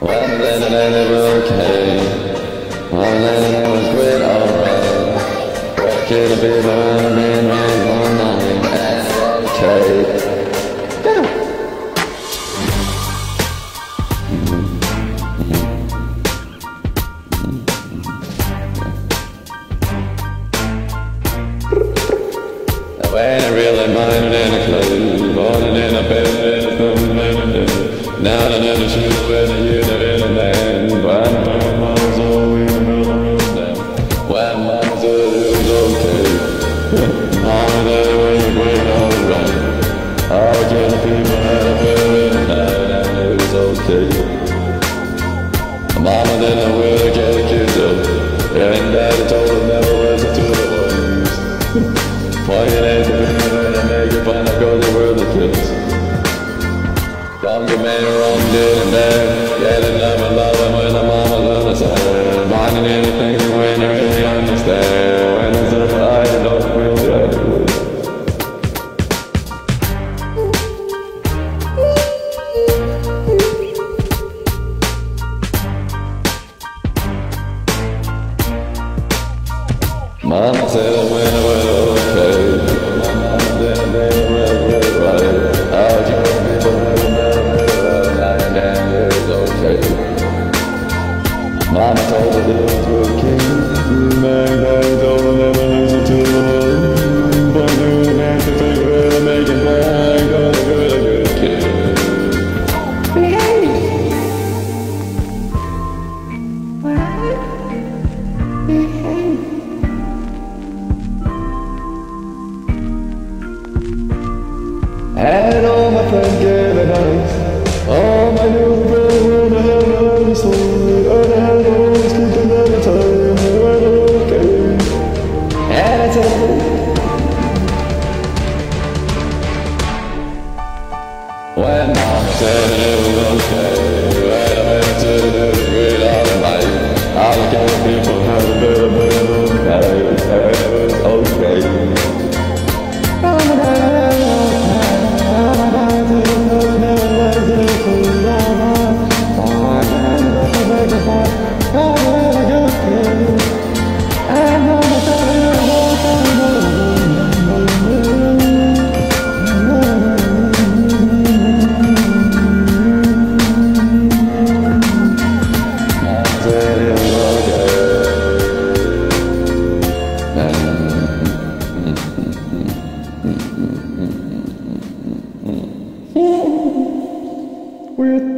Well, then it was okay. It was great, alright. Well, kid, a bit of a man, right, one night, okay. When I really minded in a clue, born in a bed, in a boom, in a. Now I never shoot when I okay. Mama didn't where to get kids up. And daddy told her never listen to the boys. Pointing at the mirror and make it fun cause they were the kids. Younger men wrong did and bad. Getting love and Mama said And all my friends getting nice. All my new friends when I had a story. And I had always keeping them in time. They were okay. And I tell. When mama said it was okay. Weird.